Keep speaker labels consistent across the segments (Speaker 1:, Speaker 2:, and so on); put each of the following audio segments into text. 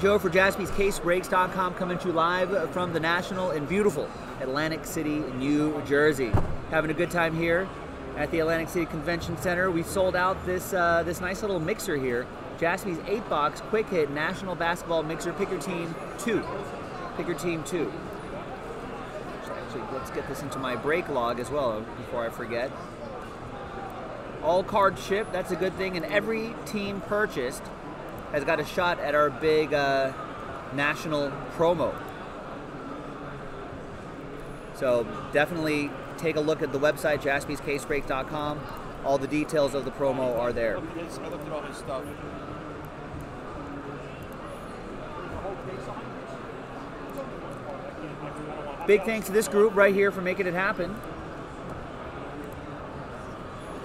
Speaker 1: Joe for jaspyscasebreaks.com coming to you live from the National in beautiful Atlantic City, New Jersey. Having a good time here at the Atlantic City Convention Center. We sold out this uh, this nice little mixer here, Jaspy's 8-box quick hit National Basketball Mixer. Pick your team two. Pick your team two. Actually, let's get this into my break log as well before I forget. All card ship, that's a good thing, and every team purchased has got a shot at our big uh, national promo. So definitely take a look at the website, jaspyscasebreak.com. All the details of the promo are there. Big thanks to this group right here for making it happen.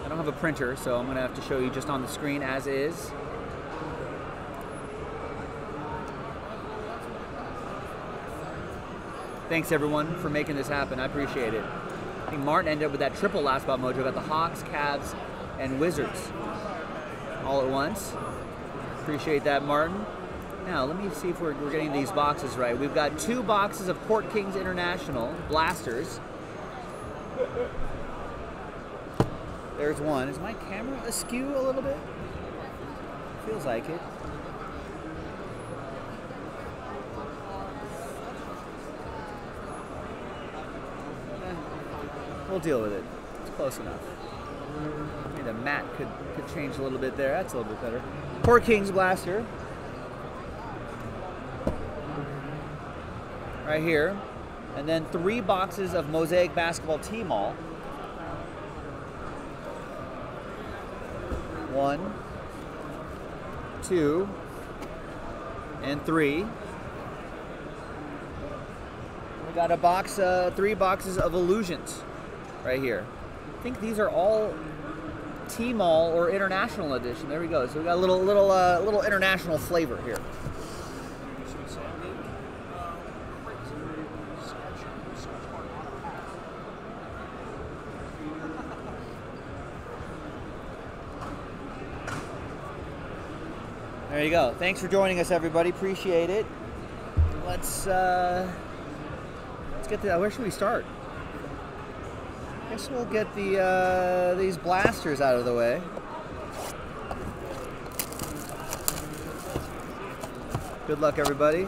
Speaker 1: I don't have a printer, so I'm going to have to show you just on the screen as is. Thanks everyone for making this happen. I appreciate it. I think Martin ended up with that triple last spot mojo. Got the Hawks, Cavs, and Wizards all at once. Appreciate that, Martin. Now, let me see if we're, we're getting these boxes right. We've got two boxes of Court Kings International blasters. There's one. Is my camera askew a little bit? Feels like it. We'll deal with it. It's close enough. Maybe the mat could, could change a little bit there. That's a little bit better. Court Kings blaster. right here, and then three boxes of Mosaic Basketball T-Mall. One, two, and three. We got a box, uh, three boxes of Illusions right here. I think these are all T-Mall or International Edition. There we go. So we got a little, little, uh, little international flavor here. There you go. Thanks for joining us, everybody. Appreciate it. Let's uh, let's get the. Where should we start? Guess we'll get the uh, these blasters out of the way. Good luck, everybody.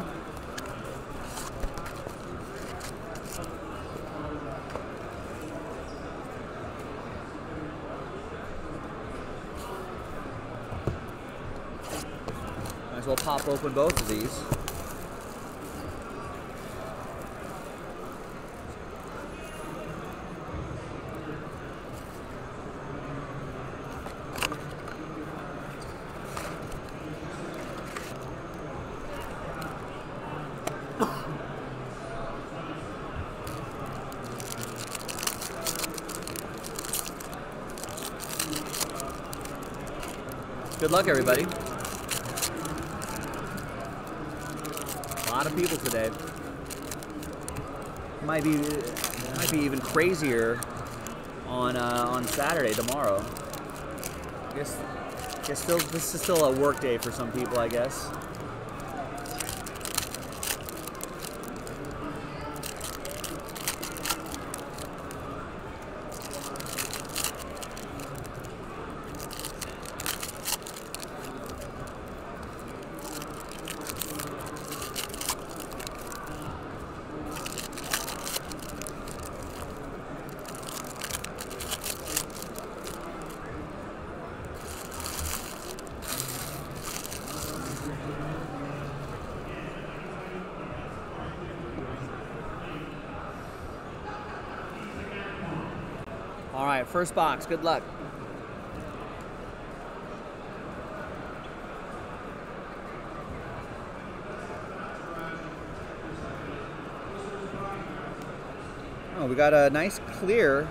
Speaker 1: Might as well pop open both of these. Good luck, everybody. A lot of people today. Might be, might be even crazier on uh, on Saturday tomorrow. I Guess, I guess still this is still a work day for some people, I guess. All right, first box. Good luck. Oh, we got a nice clear,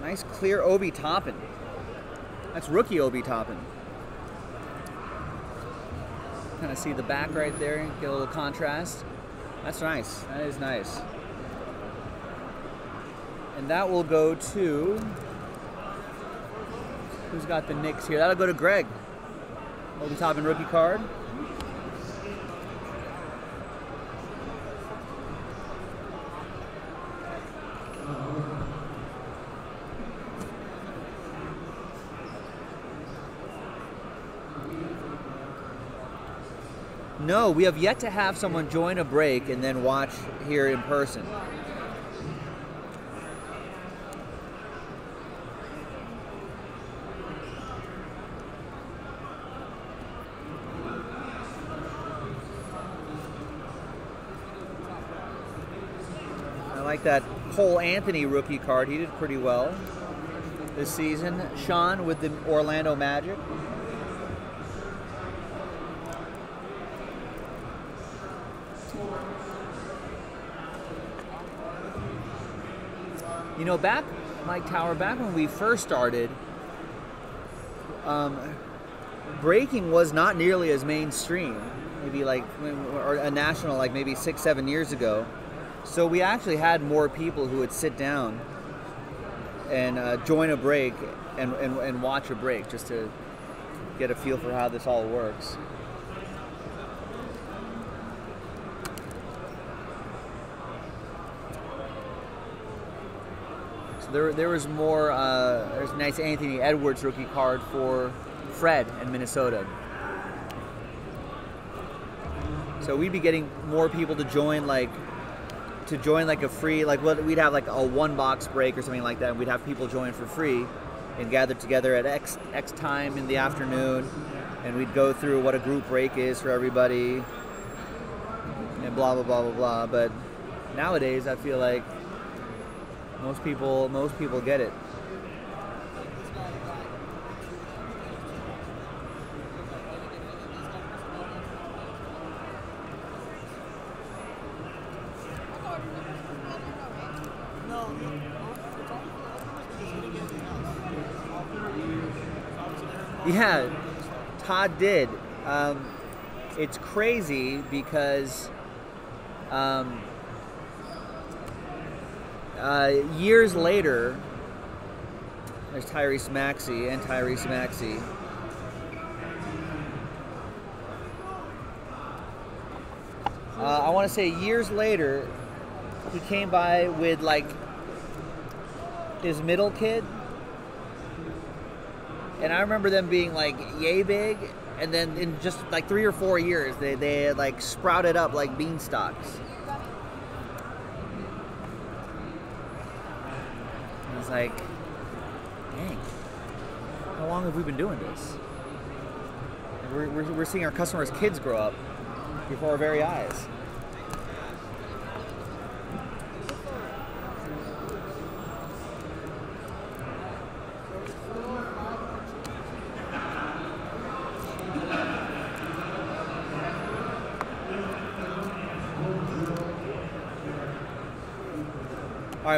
Speaker 1: nice clear Obi Toppin. That's rookie Obi Toppin. Kind of see the back right there, get a little contrast. That's nice. That is nice. And that will go to. Who's got the Knicks here? That'll go to Greg. Obi Toppin rookie card. No, we have yet to have someone join a break and then watch here in person. Like that Cole Anthony rookie card. He did pretty well this season. Sean with the Orlando Magic. You know, back, Mike Tower, back when we first started, um, breaking was not nearly as mainstream. Maybe like, or a national, like maybe six, seven years ago. So we actually had more people who would sit down and uh, join a break and, and, and watch a break just to get a feel for how this all works. So there, there was more. Uh, there's a nice Anthony Edwards rookie card for Fred in Minnesota. So we'd be getting more people to join, like to join like a free, like what we'd have like a one box break or something like that. And we'd have people join for free and gather together at X X time in the afternoon, and we'd go through what a group break is for everybody, and blah blah blah blah blah. But nowadays, I feel like most people most people get it. Yeah, Todd did. Um, it's crazy because um, uh, years later, there's Tyrese Maxey and Tyrese Maxey. Uh, I want to say years later, he came by with like his middle kid. And I remember them being like yay big, and then in just like three or four years, they, they had like sprouted up like beanstalks. And was like, dang, how long have we been doing this? We're, we're, we're seeing our customers' kids grow up before our very eyes.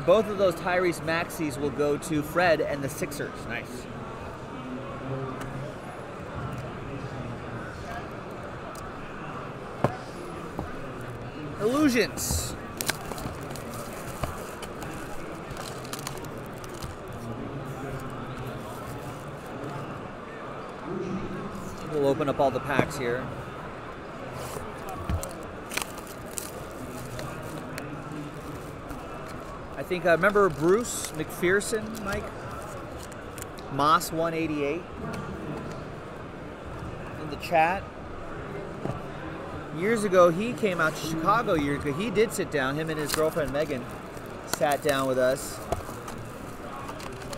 Speaker 1: Right, both of those Tyrese Maxeys will go to Fred and the Sixers. Nice. Illusions. We'll open up all the packs here. I think I uh, remember Bruce McPherson, Mike. Moss 188 in the chat. Years ago, he came out to Chicago years ago. He did sit down. Him and his girlfriend Megan sat down with us,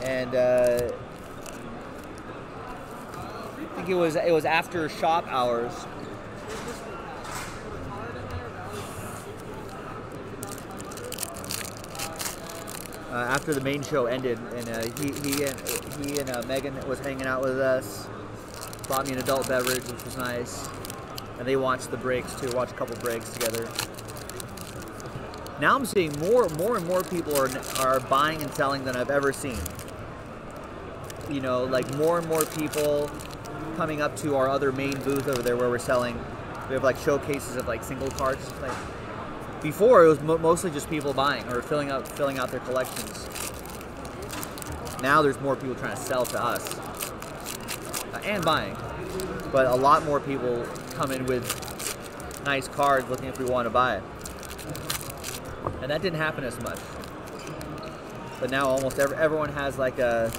Speaker 1: and uh, I think it was it was after shop hours. After the main show ended, and uh, he he and he and uh, Megan was hanging out with us. Bought me an adult beverage, which was nice, and they watched the breaks too. Watched a couple breaks together. Now I'm seeing more more and more people are are buying and selling than I've ever seen. You know, like more and more people coming up to our other main booth over there where we're selling. We have like showcases of like single cards. Like, before it was mo mostly just people buying or filling out filling out their collections. Now there's more people trying to sell to us uh, and buying, but a lot more people come in with nice cards looking if we want to buy it, and that didn't happen as much. But now almost every, everyone has like a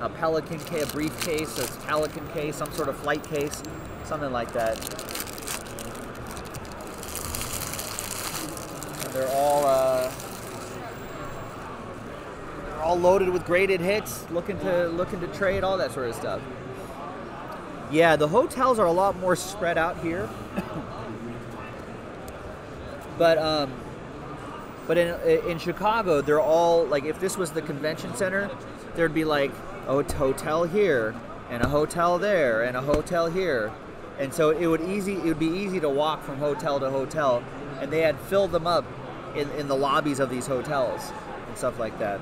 Speaker 1: a Pelican case, a briefcase, a Pelican case, some sort of flight case, something like that.
Speaker 2: They're all uh, they're all loaded with graded hits, looking to looking to trade, all that sort of stuff. Yeah, the hotels are a lot more spread out here. but um, but in in Chicago, they're all like if this was the convention center, there'd be like a hotel here and a hotel there and a hotel here. And so it would easy it would be easy to walk from hotel to hotel and they had filled them up in, in the lobbies of these hotels and stuff like that.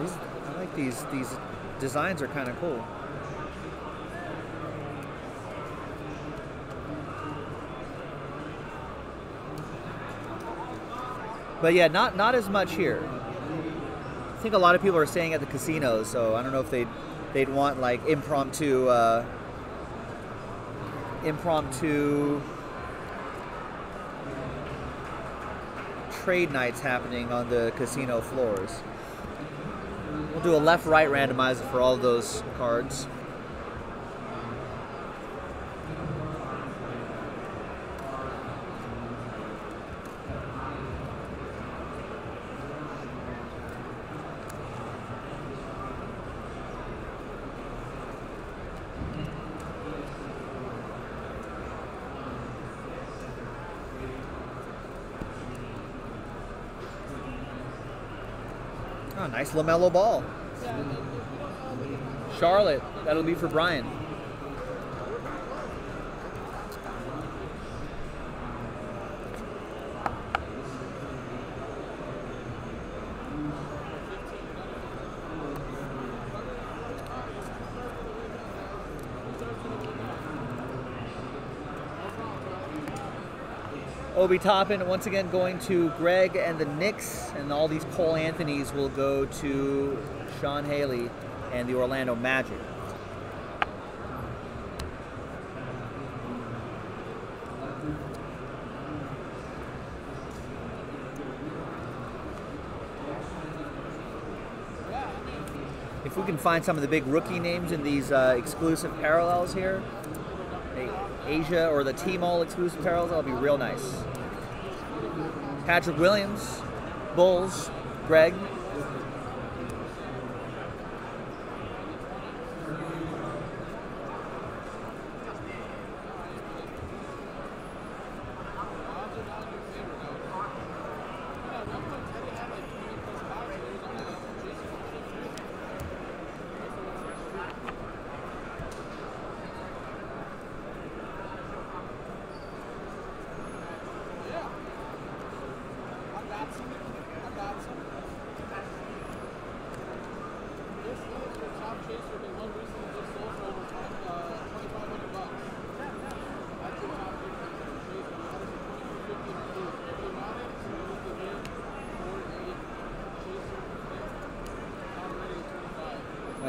Speaker 2: These, I like these these designs are kind of cool. But yeah, not not as much here. I think a lot of people are staying at the casinos, so I don't know if they'd they'd want like impromptu uh, impromptu trade nights happening on the casino floors. We'll do a left-right randomizer for all those cards. Oh, nice LaMelo ball. Charlotte, that'll be for Brian. Obi Toppin once again going to Greg and the Knicks, and all these Cole Anthony's will go to Sean Haley and the Orlando Magic. If we can find some of the big rookie names in these uh, exclusive parallels here, Asia or the Team All exclusive parallels, that'll be real nice. Patrick Williams, Bulls, Greg.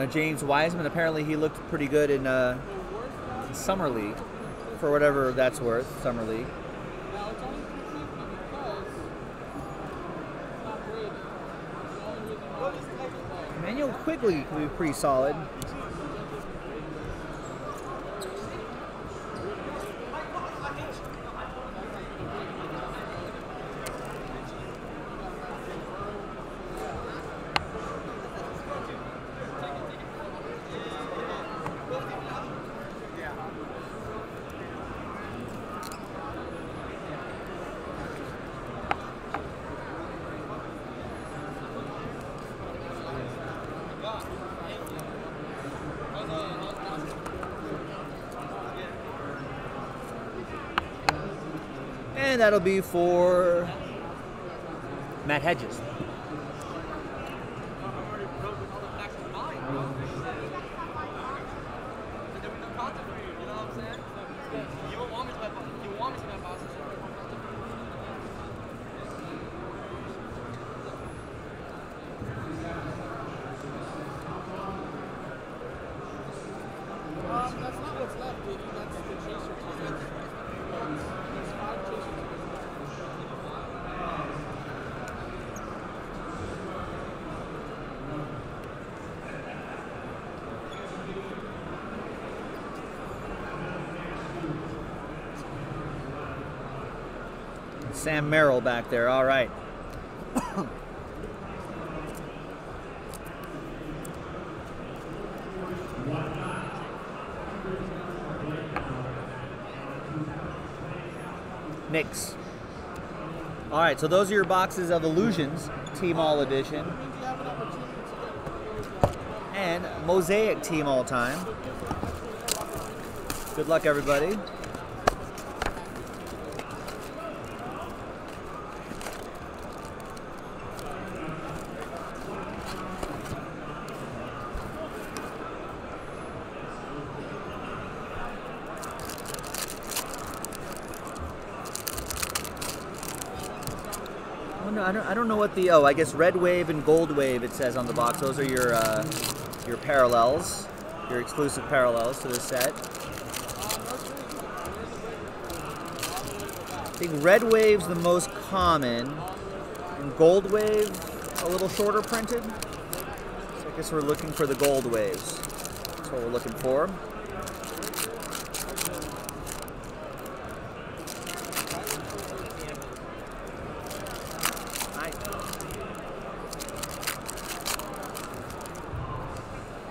Speaker 2: Uh, James Wiseman, apparently he looked pretty good in uh, Summer League, for whatever that's worth, Summer League. Immanuel Quickley could be pretty solid. And that'll be for Matt Hedges.
Speaker 1: Sam Merrill back there. All right. Knicks. All right, so those are your boxes of Illusions, Team All Edition, and Mosaic Team All Time. Good luck, everybody. I don't, I don't know what the oh I guess red wave and gold wave it says on the box. Those are your uh, your parallels, your exclusive parallels to this set. I think red wave's the most common, and gold wave a little shorter printed. So I guess we're looking for the gold waves. That's what we're looking for.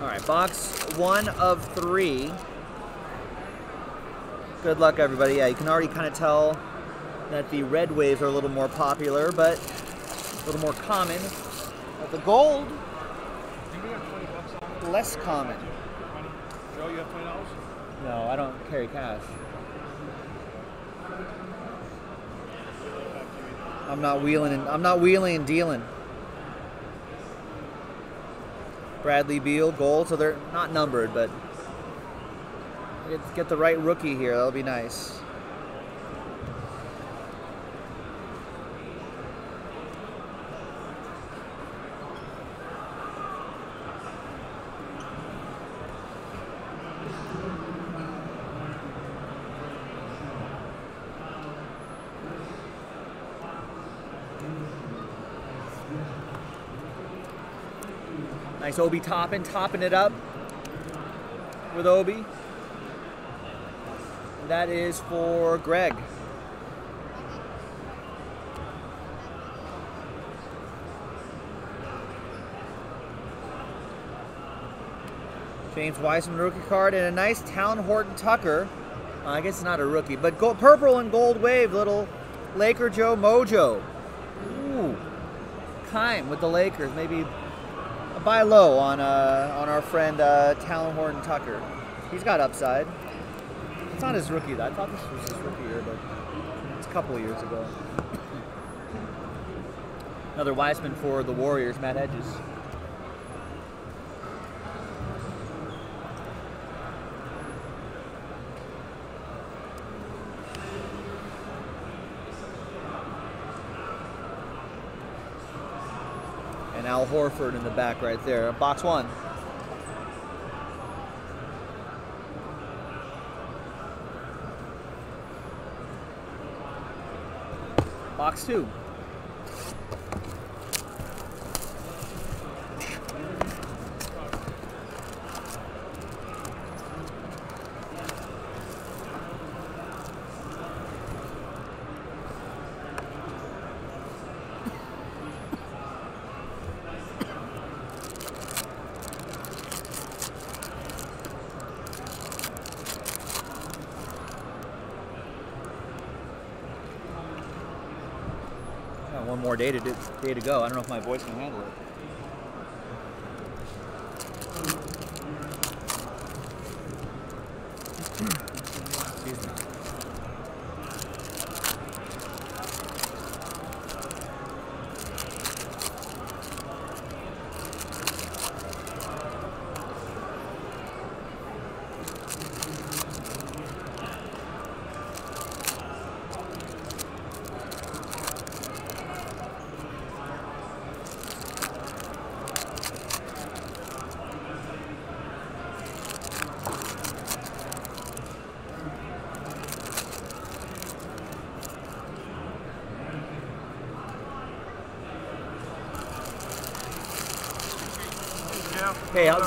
Speaker 1: All right, box one of three. Good luck, everybody. Yeah, you can already kind of tell that the red waves are a little more popular, but a little more common. But the gold, less common.
Speaker 3: Joe, you have twenty dollars?
Speaker 1: No, I don't carry cash. I'm not wheeling and I'm not wheeling and dealing. Bradley Beal, goal, so they're not numbered, but get, the right rookie here. That'll be nice. Nice Obi Toppin, topping it up with Obi. That is for Greg. James Wiseman rookie card and a nice Talen Horton-Tucker. Uh, I guess it's not a rookie, but gold, purple and gold wave, little Laker Joe Mojo. Ooh, Kime with the Lakers. Maybe buy low on uh, on our friend uh, Talen Horton-Tucker. He's got upside. It's not his rookie though. I thought this was his rookie year, but it's a couple years ago. Another Wiseman for the Warriors, Matt Hedges. And Al Horford in the back right there. Box one. Box two. Got one more day to do, day to go. I don't know if my voice can handle it.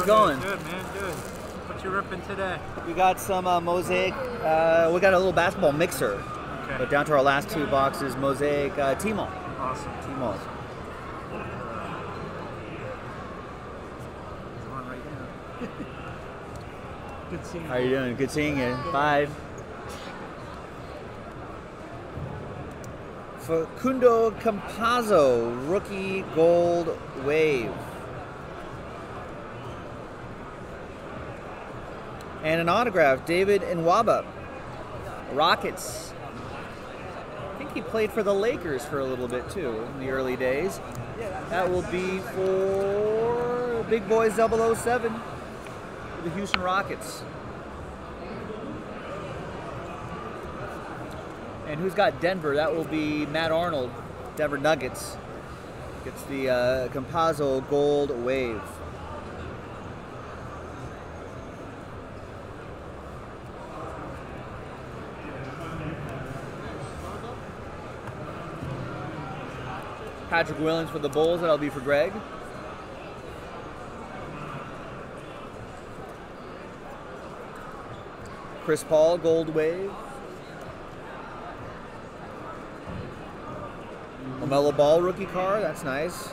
Speaker 1: Going?
Speaker 3: Good, man. Good. What you ripping today?
Speaker 1: We got some uh, mosaic. Uh, we got a little basketball mixer.
Speaker 4: Okay.
Speaker 1: But down to our last two boxes, Mosaic uh, T-Mall.
Speaker 4: awesome.
Speaker 1: T-Mall.
Speaker 4: It's on right now. Good seeing you.
Speaker 1: How you doing? Good seeing you. Bye. Facundo Campazzo, rookie gold wave. And an autograph, David Nwaba, Rockets. I think he played for the Lakers for a little bit too in the early days. That will be for Big Boys 007 for the Houston Rockets. And who's got Denver? That will be Matt Arnold, Denver Nuggets. Gets the uh, Gold Wave. Patrick Williams for the Bulls. That'll be for Greg. Chris Paul, Gold Wave. LaMelo Ball rookie car, That's nice.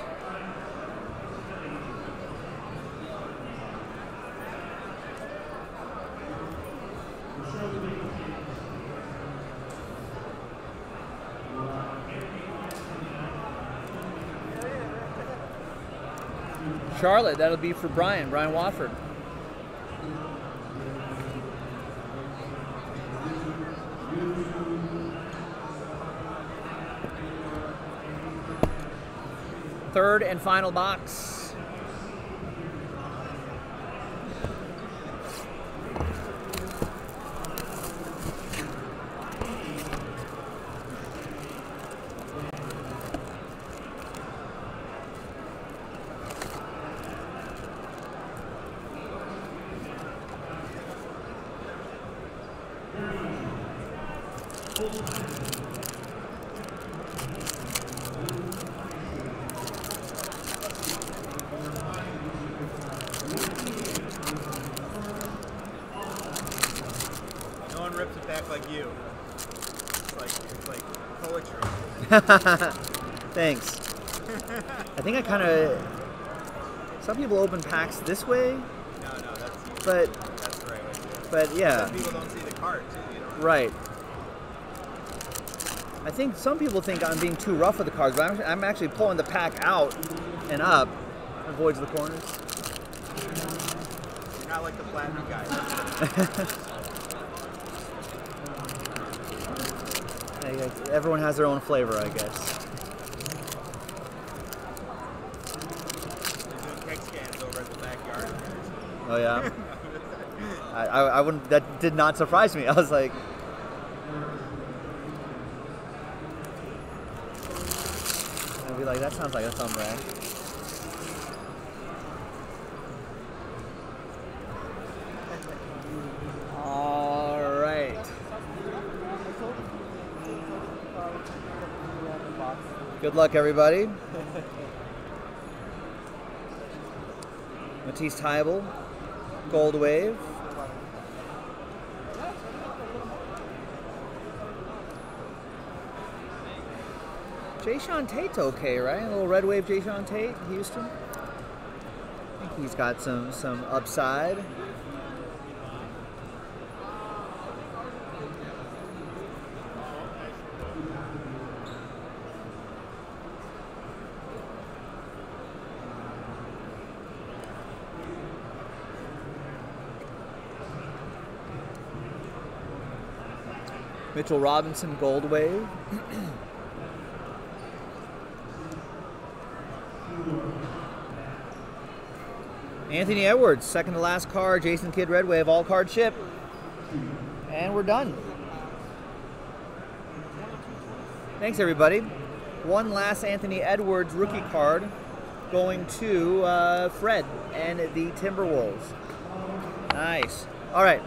Speaker 1: Charlotte, that'll be for Brian, Brian Wofford. Third and final box.
Speaker 5: No one rips it back like you. It's like it's like poetry.
Speaker 1: Thanks. I think I kind of. Some people open packs this way,
Speaker 5: No, no, that's
Speaker 1: but
Speaker 5: that's the right way to do it.
Speaker 1: but yeah,
Speaker 5: Some people don't see the card too. You know.
Speaker 1: right. I think some people think I'm being too rough with the cards, but I'm, I'm actually pulling the pack out and up, avoids the corners.
Speaker 5: You're not like the platinum guy.
Speaker 1: I guess Everyone has their own flavor, I guess.
Speaker 5: They're doing keg scans over at the backyard.
Speaker 1: Oh yeah. I, I, I wouldn't. That did not surprise me. I was like, I'd be like, that sounds like a thumb rag. All right. Good luck, everybody. Matisse Thybulle, Gold Wave. Jae'Sean Tate's okay, right? A little red wave Jae'Sean Tate, Houston. I think he's got some some upside. Mitchell Robinson, Gold Wave. Anthony Edwards, second to last card. Jason Kidd, Red Wave, all card ship. And we're done. Thanks, everybody. One last Anthony Edwards rookie card going to uh, Fred and the Timberwolves. Nice. All right.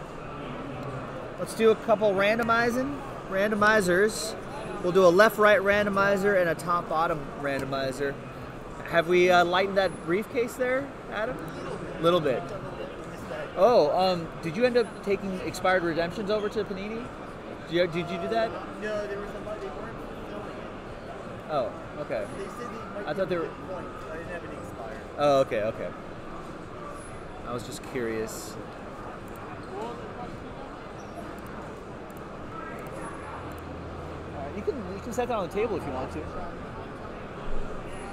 Speaker 1: Let's do a couple randomizing. Randomizers. We'll do a left-right randomizer and a top-bottom randomizer. Have we uh, lightened that briefcase there, Adam? A little bit. Oh, um, did you end up taking expired redemptions over to Panini? Did you, did you do that?
Speaker 5: No, there was somebody, they weren't filming it.
Speaker 1: Oh, okay.
Speaker 5: They said they might
Speaker 1: I thought they were-
Speaker 5: points. I didn't have any expired.
Speaker 1: Oh, okay, okay. I was just curious. You can you can set that on the table if you want to.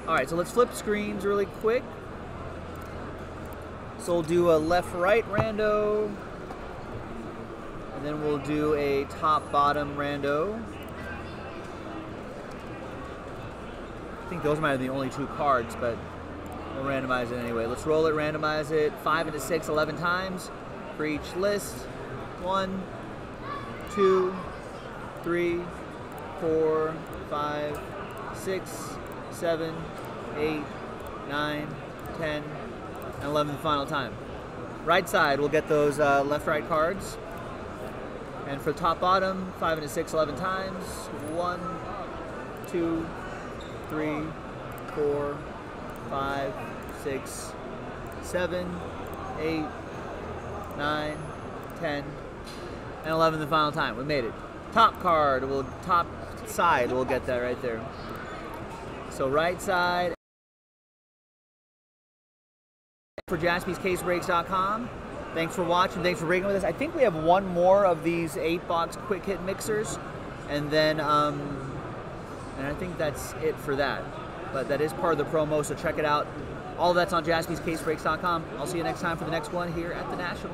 Speaker 1: Alright, so let's flip screens really quick. So we'll do a left right rando. And then we'll do a top bottom rando. I think those might be the only two cards, but we'll randomize it anyway. Let's roll it, randomize it. Five into six, 11 times for each list. One, two, three, four, five, six, seven, eight, nine, ten, and 11 the final time. Right side, we'll get those uh, left-right cards. And for top bottom, five into six, 11 times. One, two, three, four, five, six, seven, eight, nine, ten, and eleven the final time. We made it. Top card, we'll top side, we'll get that right there. So right side for jaspyscasebreaks.com. Thanks for watching. Thanks for breaking with us. I think we have one more of these eight box quick hit mixers, and then um, and I think that's it for that. But that is part of the promo, so check it out. All that's on jaspyscasebreaks.com. I'll see you next time for the next one here at the National.